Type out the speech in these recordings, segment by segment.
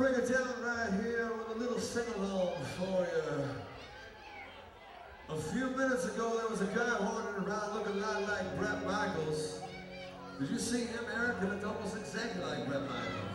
bring it down right here with a little sing-along for you. A few minutes ago, there was a guy wandering around looking a lot like Bret Michaels. Did you see him, Eric? He looked almost exactly like Bret Michaels.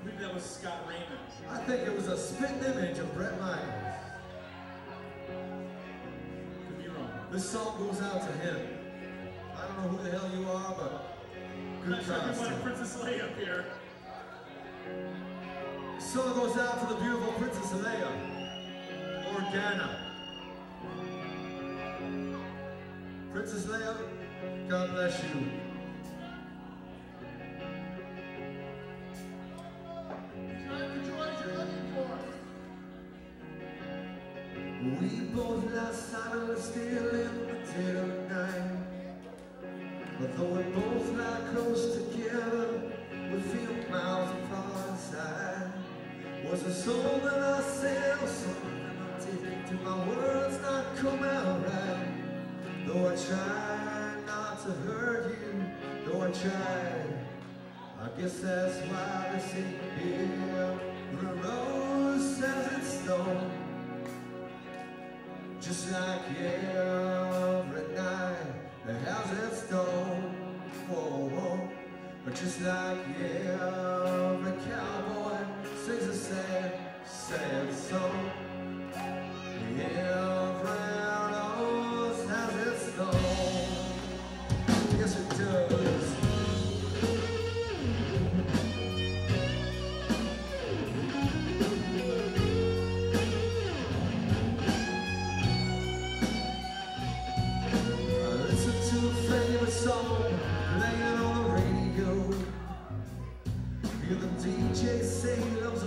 I think that was Scott Raymond. I think it was a spitting image of Bret Michaels. Could be wrong. This song goes out to him. I don't know who the hell you are, but I'm good not sure if you want Princess Leia up here. Song goes out to the beautiful Princess Leia, Organa. Princess Leia, God bless you. We both lost lie silent still in the dead of night. But though we both lie close together, we feel. Was a soul that I said or something I did? Did my words not come out right? Though I tried not to hurt you, though I tried, I guess that's why they say here a rose has its thorn. Just like every night it has its dawn. Whoa, whoa. But just like every Every rose has its thorn. Yes, it does. I listen to a song playing on the radio. Hear the DJ say loves a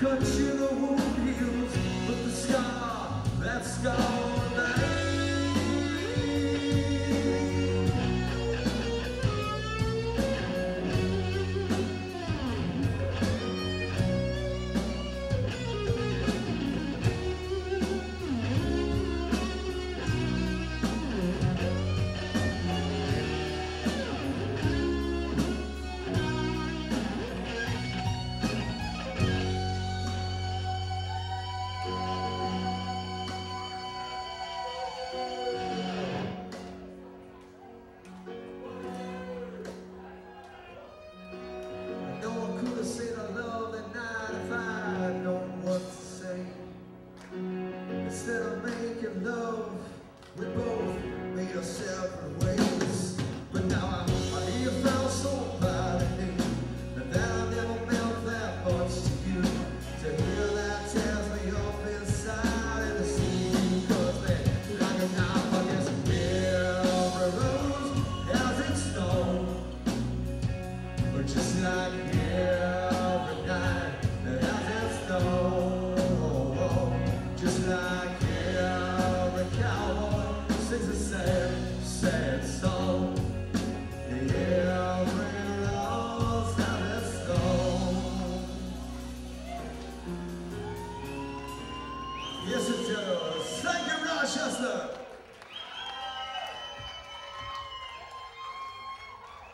cuts you, the wound heals, but the scar, that scar love, we both made our separate Yes, it does. Uh, Thank you, Rochester.